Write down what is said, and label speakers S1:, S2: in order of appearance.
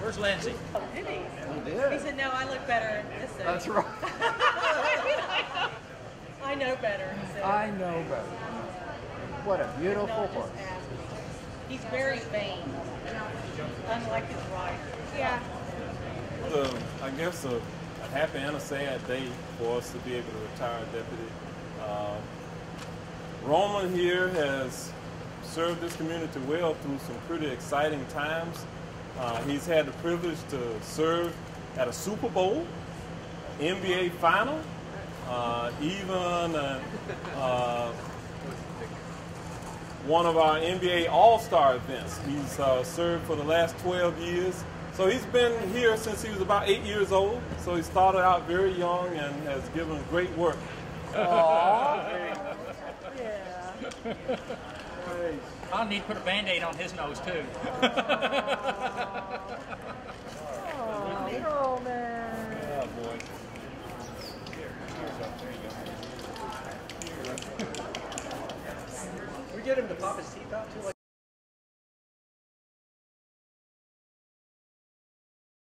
S1: Where's Lindsay?
S2: Did he?
S3: He
S2: He said, no, I look better in this suit.
S3: That's right.
S2: I know better, he.
S3: I know better. What a beautiful horse.
S2: just ask me. He's very vain, unlike his rider. Yeah.
S4: Uh, I guess a, a happy and a sad day for us to be able to retire deputy. Uh, Roman here has served this community well through some pretty exciting times. Uh, he's had the privilege to serve at a Super Bowl, NBA final, uh, even uh, uh, one of our NBA All-Star events. He's uh, served for the last 12 years. So he's been here since he was about eight years old. So he started out very young and has given great work.
S1: I'll need to put a band-aid on his nose too.
S3: Oh, man.
S4: Boy.
S5: We get him to pop his teeth out too,